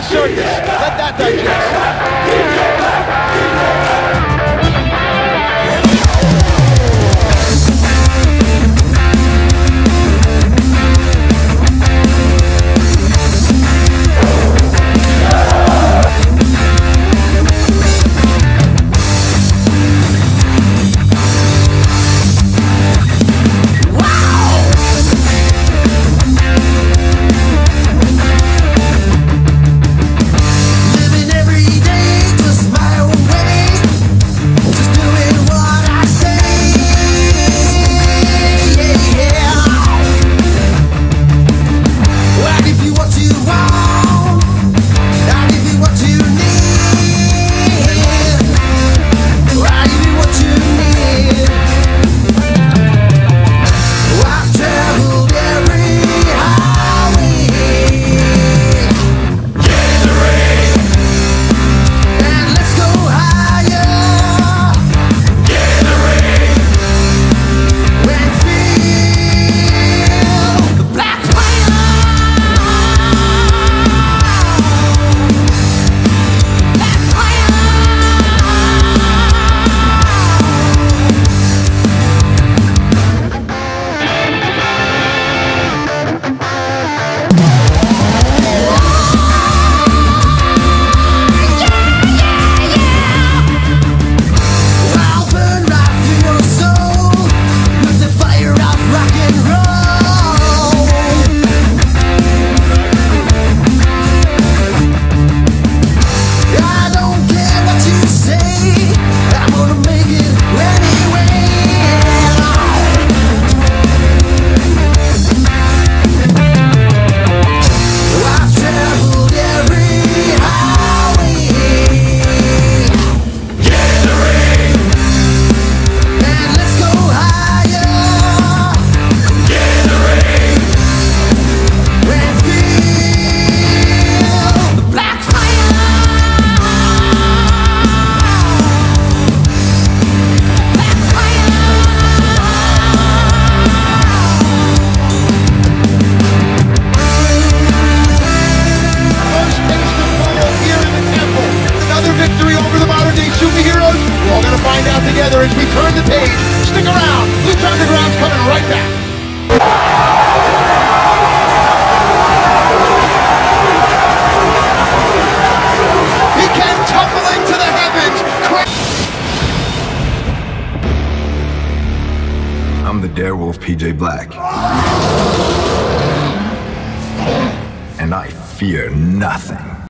the circus. Let that digest. here as we turn the page. Stick around. Lucha Underground's coming right back. He came tumbling to the heavens. I'm the Darewolf PJ Black. And I fear nothing.